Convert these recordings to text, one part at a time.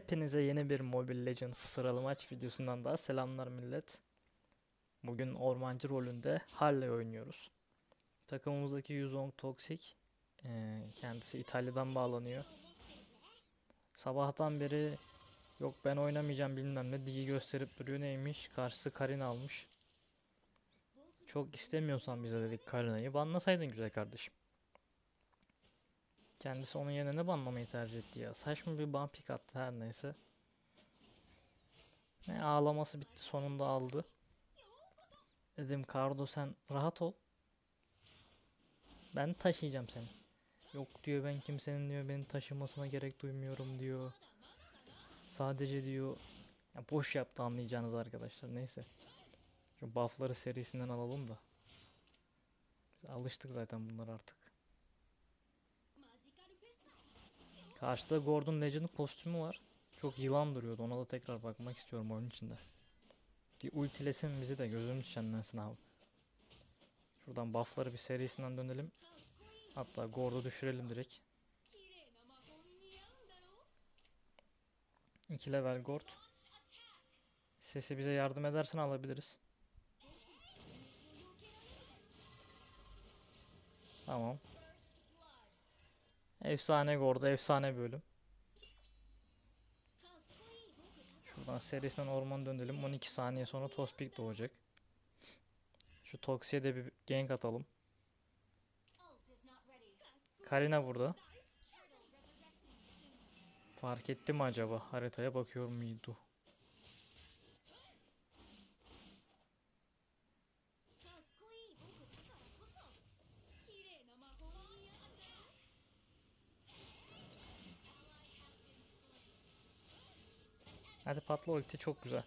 Hepinize yeni bir Mobile Legends sıralı maç videosundan daha selamlar millet. Bugün ormancı rolünde Harley oynuyoruz. Takımımızdaki Yuzong Toxic eee, kendisi İtalya'dan bağlanıyor. Sabahtan beri yok ben oynamayacağım bilmem ne diye gösterip duruyor neymiş. Karşısı Karin almış. Çok istemiyorsan bize dedik Karina'yı banlasaydın güzel kardeşim. Kendisi onun yerine ne banlamayı tercih etti ya. Saçma bir ban pick attı her neyse. Ne ağlaması bitti sonunda aldı. Dedim Kardo sen rahat ol. Ben taşıyacağım seni. Yok diyor ben kimsenin diyor beni taşımasına gerek duymuyorum diyor. Sadece diyor ya boş yaptı anlayacağınız arkadaşlar neyse. Şu buffları serisinden alalım da. Biz alıştık zaten bunlar artık. Karşıda Gordon Legend'ın kostümü var. Çok yılan duruyordu. Ona da tekrar bakmak istiyorum oyun içinde. Bir ultilesin bizi de gözümüz şenlensin abi. Şuradan buff'ları bir serisinden dönelim. Hatta Gord'u düşürelim direkt. 2 level Gord. Sesi bize yardım edersen alabiliriz. Tamam. Efsane Gord, efsane bölüm. Şuradan serisinden orman dönelim. 12 saniye sonra Tospik doğacak. Şu Toxi'ye de bir gank atalım. Karina burada. Fark etti mi acaba? Haritaya bakıyor muydu? Hadi patla ulti çok güzel.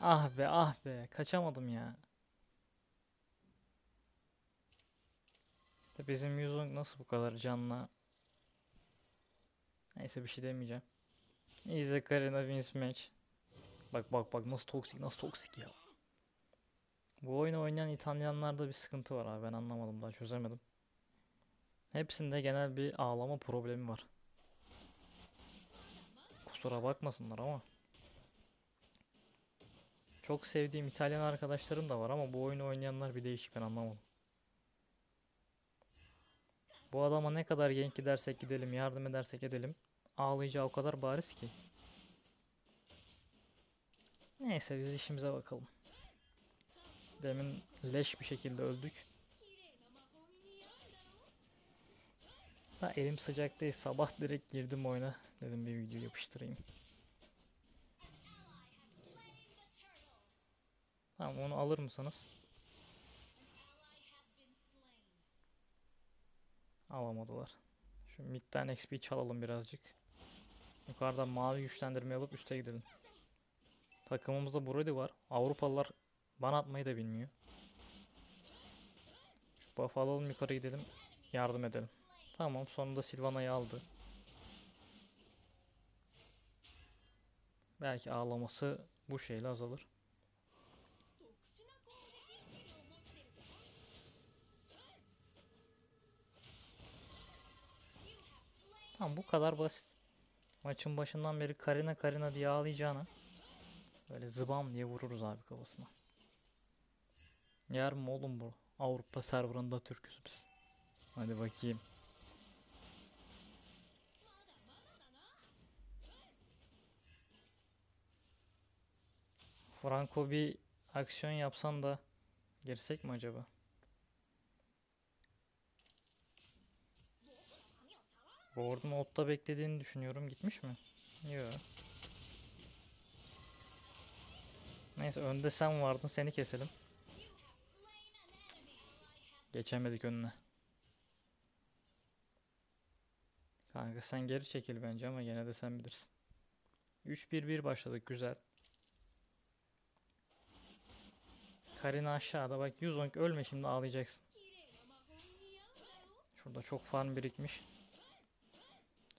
Ah be ah be kaçamadım ya. Bizim Yuzong nasıl bu kadar canlı? Neyse bir şey demeyeceğim. İzle Karina wins match. Bak bak bak nasıl toksik nasıl toksik ya. Bu oyunu oynayan İtalyanlarda bir sıkıntı var abi ben anlamadım daha çözemedim. Hepsinde genel bir ağlama problemi var. Kusura bakmasınlar ama. Çok sevdiğim İtalyan arkadaşlarım da var ama bu oyunu oynayanlar bir değişik ben anlamadım. Bu adama ne kadar genk gidersek gidelim, yardım edersek edelim. Ağlayacağı o kadar bariz ki. Neyse biz işimize bakalım. Demin leş bir şekilde öldük. Ha, elim sıcak değil. Sabah direkt girdim oyuna. Dedim bir video yapıştırayım. Tamam onu alır mısınız? Alamadılar. Şu midden XP çalalım birazcık. Yukarıdan mavi güçlendirme alıp üste gidelim. Takımımızda Brody var. Avrupalılar bana atmayı da bilmiyor. Şu buff alalım yukarı gidelim. Yardım edelim. Tamam sonunda Silvana'yı aldı. Belki ağlaması bu şeyle azalır. Tamam bu kadar basit. Maçın başından beri Karina Karina diye ağlayacağına böyle zıbam diye vururuz abi kafasına. Yer mi oğlum bu? Avrupa serverında Türküz biz. Hadi bakayım. Franco bir aksiyon yapsan da girsek mi acaba? Gordon otta beklediğini düşünüyorum. Gitmiş mi? Yok. Neyse önde sen vardın seni keselim. Geçemedik önüne. Kanka sen geri çekil bence ama gene de sen bilirsin. 3-1-1 başladık güzel. Karina aşağıda bak Yuzong ölme şimdi ağlayacaksın. Şurada çok farm birikmiş.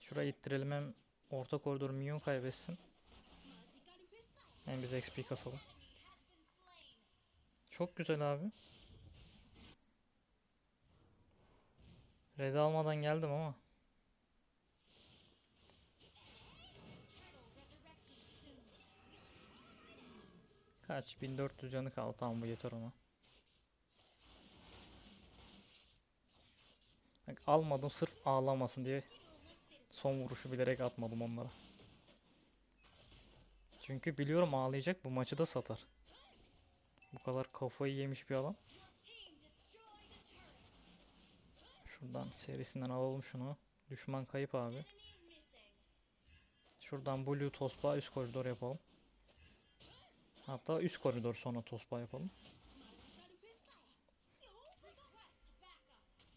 Şurayı ittirelim hem orta koridor minyon kaybetsin. Hem biz XP kasalım. Çok güzel abi. Red almadan geldim ama. Kaç? 1400 canı kaldı. Tamam bu yeter ona. Bak, almadım sırf ağlamasın diye. Son vuruşu bilerek atmadım onlara. Çünkü biliyorum ağlayacak bu maçı da satar. Bu kadar kafayı yemiş bir adam. Şuradan serisinden alalım şunu. Düşman kayıp abi. Şuradan Blue Tospa üst koridor yapalım. Hatta üst koridor sonra Tospa yapalım.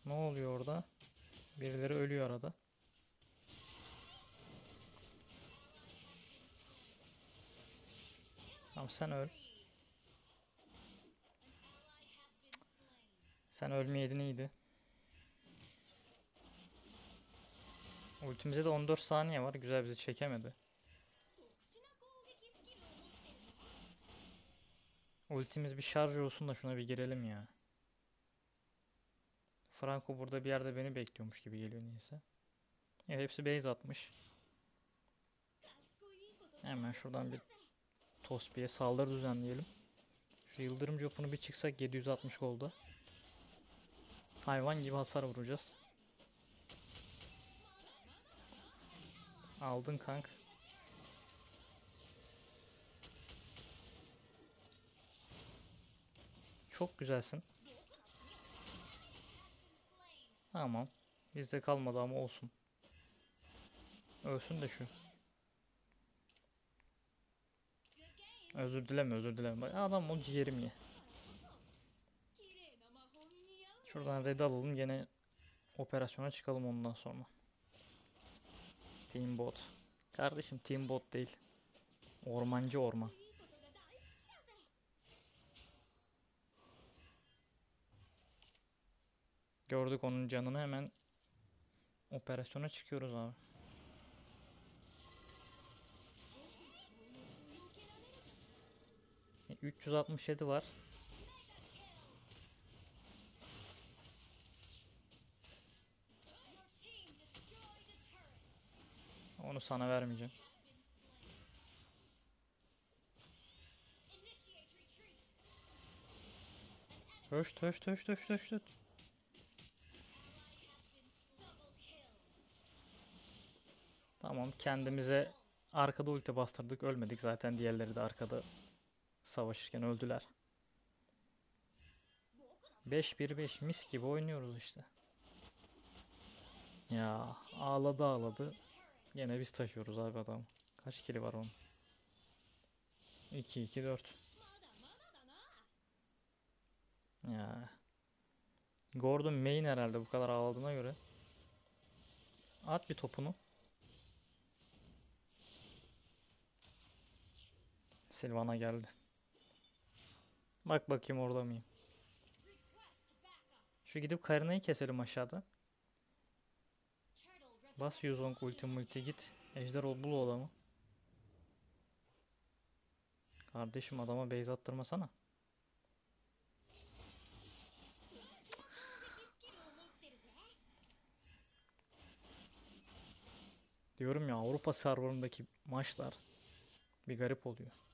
Ne oluyor orada? Birileri ölüyor arada. Tamam sen öl. Sen ölmeyeydin iyiydi. Ultimize de 14 saniye var. Güzel bizi çekemedi. Ultimiz bir şarj olsun da şuna bir girelim ya. Franco burada bir yerde beni bekliyormuş gibi geliyor niyeyse. Evet hepsi base atmış. Hemen şuradan bir Tospi'ye saldırı düzenleyelim. Şu yıldırım copunu bir çıksak 760 golda. Hayvan gibi hasar vuracağız. Aldın kank. Çok güzelsin. Tamam. Bizde kalmadı ama olsun. Ölsün de şu. Özür dileme özür dileme. Adam o ciğerim ye. Şuradan red alalım gene operasyona çıkalım ondan sonra. Team bot. Kardeşim team bot değil. Ormancı orman. Gördük onun canını hemen operasyona çıkıyoruz abi. E, 367 var. Onu sana vermeyeceğim. Höş höş höş höş höş höş. Tamam kendimize arkada ulti bastırdık ölmedik zaten diğerleri de arkada savaşırken öldüler. 5-1-5 mis gibi oynuyoruz işte. Ya ağladı ağladı. Yine biz taşıyoruz abi adam. Kaç kili var onun? 2 2 4. Ya. Gordon main herhalde bu kadar ağladığına göre. At bir topunu. Silvana geldi. Bak bakayım orada mıyım? Şu gidip Karina'yı keselim aşağıda. Bas Yuzong ulti multi git. Ejder ol bul adamı. Kardeşim adama base attırmasana. Diyorum ya Avrupa serverındaki maçlar bir garip oluyor.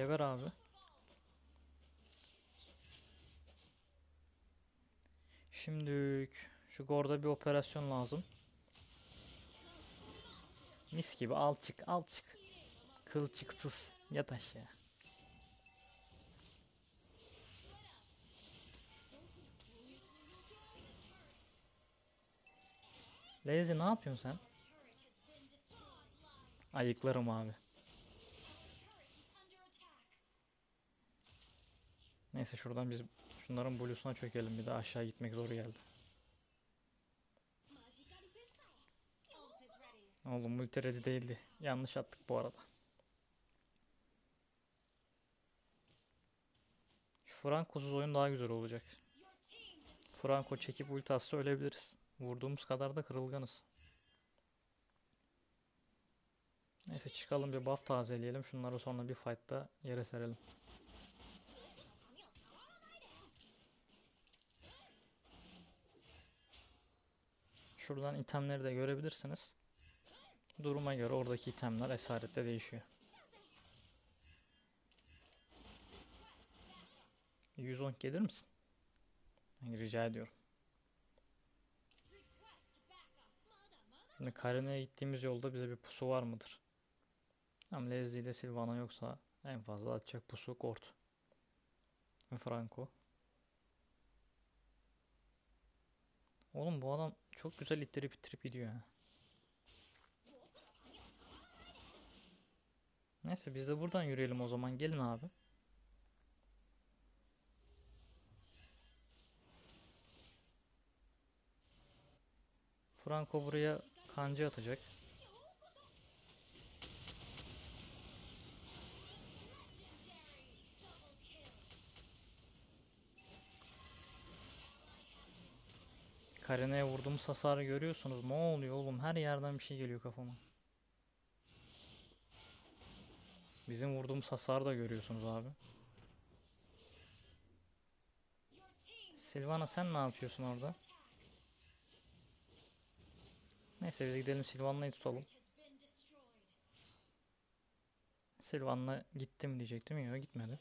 Geber abi. Şimdi şu Gorda bir operasyon lazım. Mis gibi al çık al çık. Kıl çıksız yat aşağı. Lazy ne yapıyorsun sen? Ayıklarım abi. Neyse şuradan biz şunların bluesuna çökelim bir de aşağı gitmek zor geldi. Oğlum multi ready değildi. Yanlış attık bu arada. Şu Franco'suz oyun daha güzel olacak. Franco çekip ulti atsa ölebiliriz. Vurduğumuz kadar da kırılganız. Neyse çıkalım bir buff tazeleyelim. Şunları sonra bir fight'ta yere serelim. Şuradan itemleri de görebilirsiniz. Duruma göre oradaki itemler esarette değişiyor. 110 gelir misin? Rica ediyorum. Şimdi Karina'ya gittiğimiz yolda bize bir pusu var mıdır? Hem Leslie ile Sylvana yoksa en fazla atacak pusu Gord. Ve Franco. Oğlum bu adam çok güzel ittirip ittirip gidiyor ha. Neyse biz de buradan yürüyelim o zaman. Gelin abi. Franco buraya kancı atacak. Karena'ya vurduğumuz hasarı görüyorsunuz. Ne oluyor oğlum? Her yerden bir şey geliyor kafama. Bizim vurduğumuz hasarı da görüyorsunuz abi. Silvana sen ne yapıyorsun orada? Neyse biz gidelim Silvana'yı tutalım. Silvan'la gittim diyecektim. Yok gitmedi.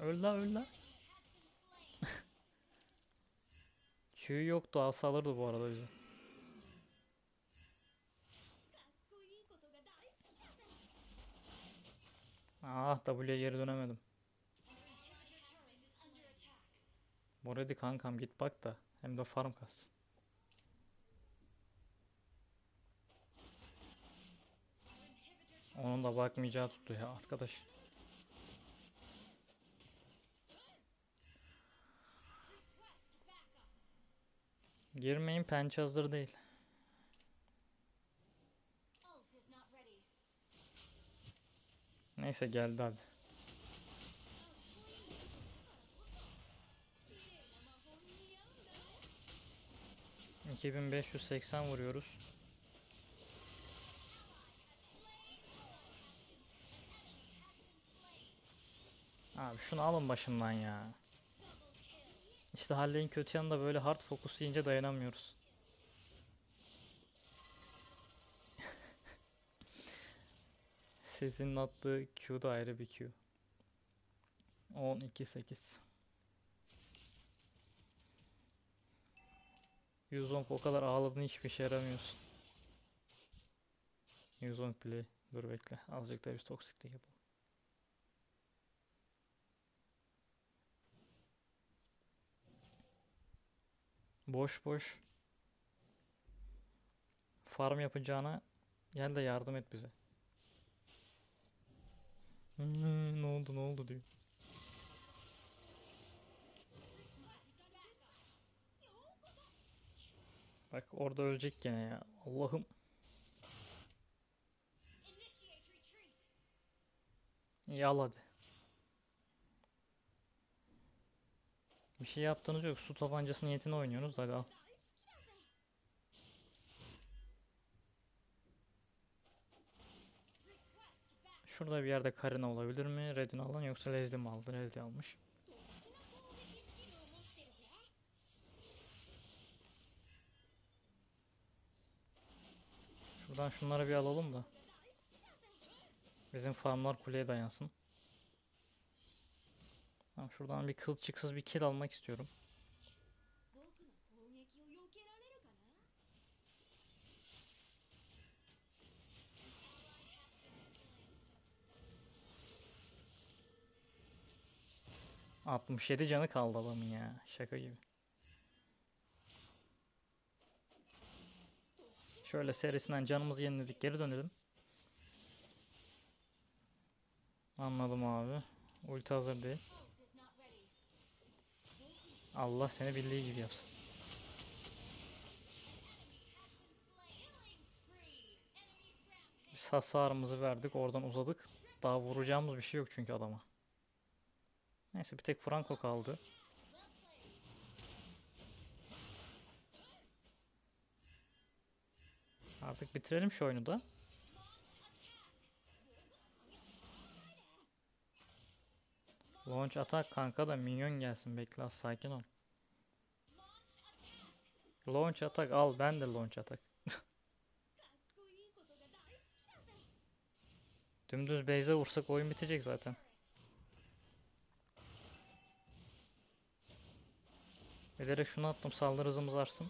Öl la. Q yoktu alsa alırdı bu arada bizi. Ah W'ye geri dönemedim. Moredi kankam git bak da hem de farm kas. Onun da bakmayacağı tuttu ya arkadaş. Girmeyin pençe hazır değil. Neyse geldi yüz seksen vuruyoruz. Abi şunu alın başımdan ya. İşte Halley'in kötü yanı da böyle hard focus yiyince dayanamıyoruz. Sesinin attığı Q da ayrı bir Q. 12 8. 110 o kadar ağladın hiçbir şey yaramıyorsun. 110 play. Dur bekle. Azıcık da bir toksiklik yapalım. Boş boş. Farm yapacağına gel de yardım et bize. Ne oldu ne oldu diyor. Bak orada ölecek gene ya. Allah'ım. İyi al hadi. Bir şey yaptığınız yok. Su tabancası niyetine oynuyorsunuz. Hadi al. Şurada bir yerde Karina olabilir mi? Red'ini alan yoksa Leslie mi aldı? Leslie almış. Şuradan şunları bir alalım da. Bizim farmlar kuleye dayansın. Tamam, şuradan bir kılçıksız bir kill almak istiyorum. ...67 canı kaldı adamın ya. Şaka gibi. Şöyle serisinden canımızı yeniledik. Geri dönelim. Anladım abi. Ulti hazır değil. Allah seni bildiği gibi yapsın. Biz hasarımızı verdik. Oradan uzadık. Daha vuracağımız bir şey yok çünkü adama. Neyse bir tek Franco kaldı. Artık bitirelim şu oyunu da. Launch atak kanka da minyon gelsin bekle sakin ol. Launch atak al ben de launch atak. Dümdüz base'e vursak oyun bitecek zaten. Bilerek şunu attım saldırı hızımız artsın.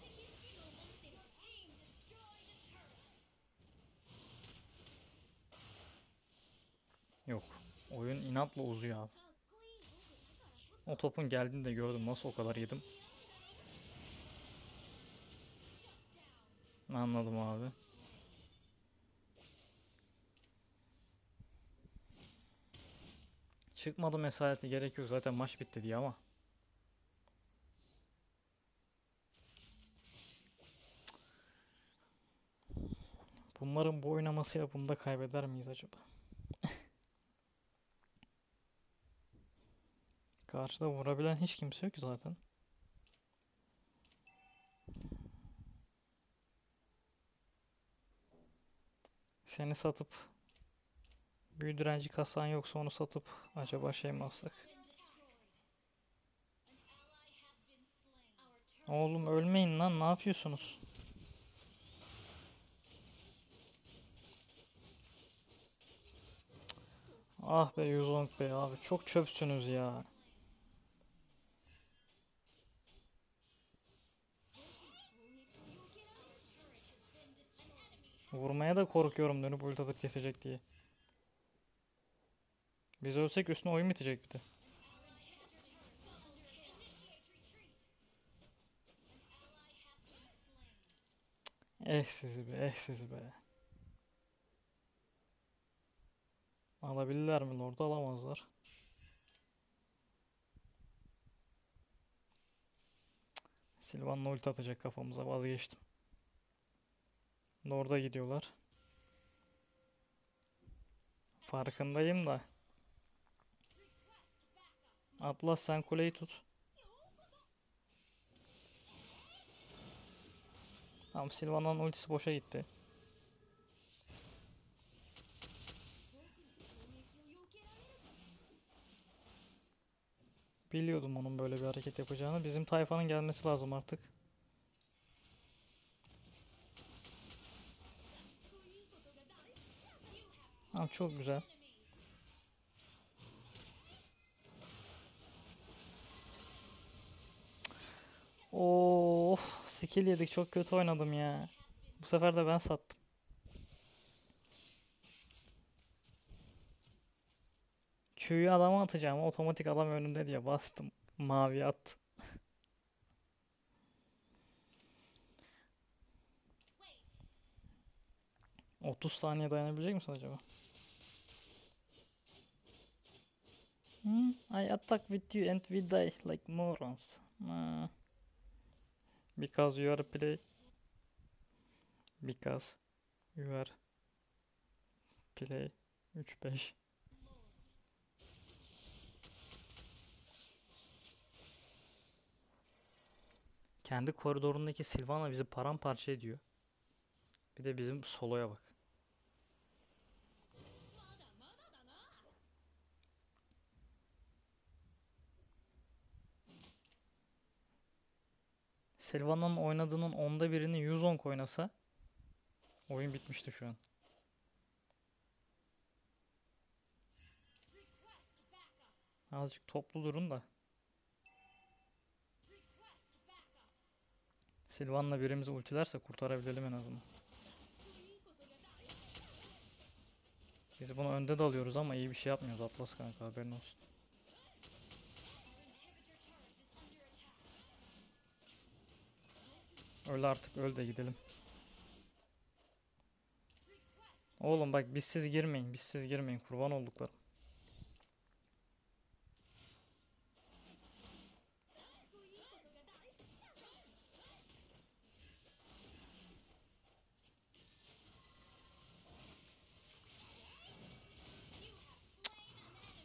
Yok. Oyun inatla uzuyor abi. O topun geldiğini de gördüm. Nasıl o kadar yedim? Anladım abi. Çıkmadı mesafeti gerek yok zaten maç bitti diye ama. Bunların bu oynamasıyla bunda kaybeder miyiz acaba? Karşıda vurabilen hiç kimse yok zaten. Seni satıp büyü direnci kasan yoksa onu satıp acaba şey mi alsak? Oğlum ölmeyin lan ne yapıyorsunuz? Ah be Yuzong be abi çok çöpsünüz ya. Vurmaya da korkuyorum dönüp ult atıp kesecek diye. Biz ölsek üstüne oyun bitecek bir de. Eh sizi be, eh sizi be. Alabilirler mi Lord'u alamazlar. Silvan'la ulti atacak kafamıza vazgeçtim. Lord'a gidiyorlar. Farkındayım da. Atlas sen kuleyi tut. Tamam Silvan'ın ultisi boşa gitti. Biliyordum onun böyle bir hareket yapacağını. Bizim tayfanın gelmesi lazım artık. Tamam çok güzel. Of, skill yedik çok kötü oynadım ya. Bu sefer de ben sattım. Q'yu adama atacağım otomatik adam önünde diye bastım. Mavi at. Otuz saniye dayanabilecek misin acaba? Hmm, I attack with you and we die like morons. Nah. Because you are play. Because you are play 3-5. Kendi koridorundaki Sylvana bizi paramparça ediyor. Bir de bizim soloya bak. Sylvana'nın oynadığının onda birini Yuzong oynasa oyun bitmişti şu an. Azıcık toplu durun da. Sylvan'la birimizi ultilerse kurtarabilelim en azından. Biz bunu önde de alıyoruz ama iyi bir şey yapmıyoruz Atlas kanka haberin olsun. Öl artık öl de gidelim. Oğlum bak bizsiz girmeyin bizsiz girmeyin kurban olduklarım.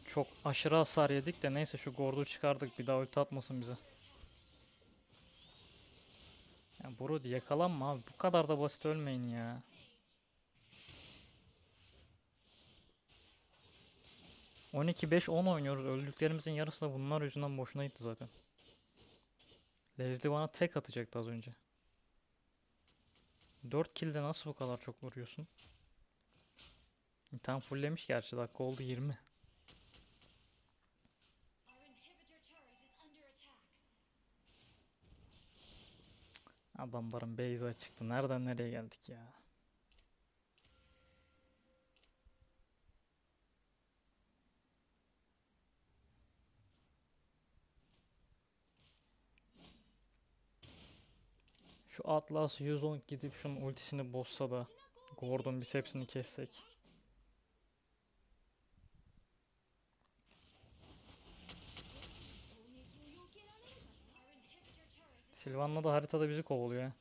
Çok aşırı hasar yedik de neyse şu gordu çıkardık bir daha ulti atmasın bize. Brody yakalanma abi. Bu kadar da basit ölmeyin ya. On iki beş on oynuyoruz. Öldüklerimizin yarısı da bunlar yüzünden boşuna gitti zaten. Leslie bana tek atacaktı az önce. 4 kilde nasıl bu kadar çok vuruyorsun? E, Tam fulllemiş gerçi dakika oldu 20. Adamların base'a çıktı. Nereden nereye geldik ya? Şu Atlas 110 gidip şunun ultisini bozsa da Gordon biz hepsini kessek. Silvan'la da haritada bizi kovalıyor. ha.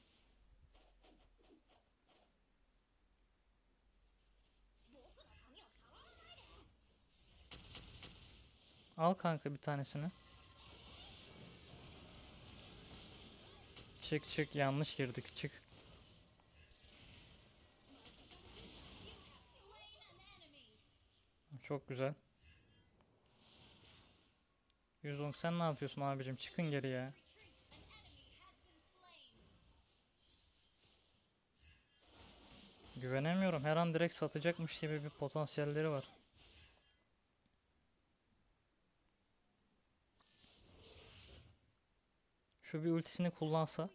Al kanka bir tanesini. Çık çık yanlış girdik çık. Çok güzel. 110 sen ne yapıyorsun abicim? Çıkın geri ya. Güvenemiyorum. Her an direkt satacakmış gibi bir potansiyelleri var. Şu bir ultisini kullansa.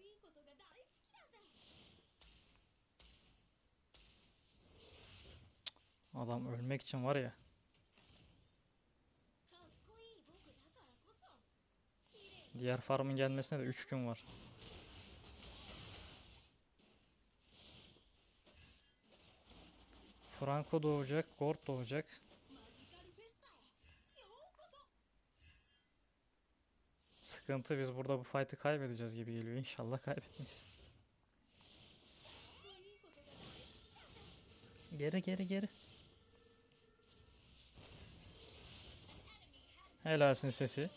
Adam ölmek için var ya. Diğer farmın gelmesine de 3 gün var. Franco doğacak, Gord doğacak. Sıkıntı biz burada bu fight'ı kaybedeceğiz gibi geliyor. İnşallah kaybetmeyiz. Geri geri geri. Helalsin sesi.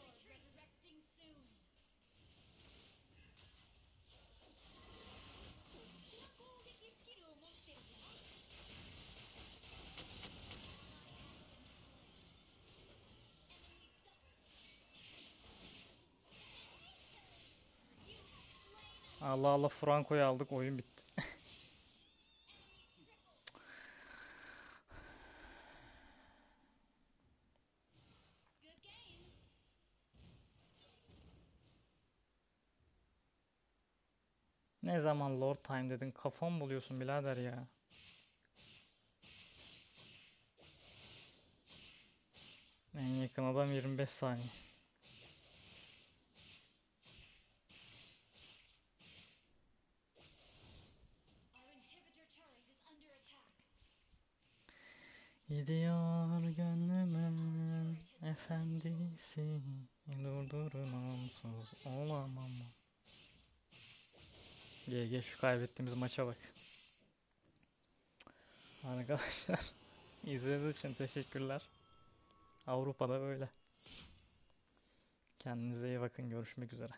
Allah Allah Franco'yu aldık oyun bitti. Ne zaman Lord Time dedin kafam buluyorsun birader ya. En yakın adam 25 saniye. Gidiyor gönlümün efendisi. Durdurun onsuz olamam GG şu kaybettiğimiz maça bak. Arkadaşlar izlediğiniz için teşekkürler. Avrupa'da böyle. Kendinize iyi bakın görüşmek üzere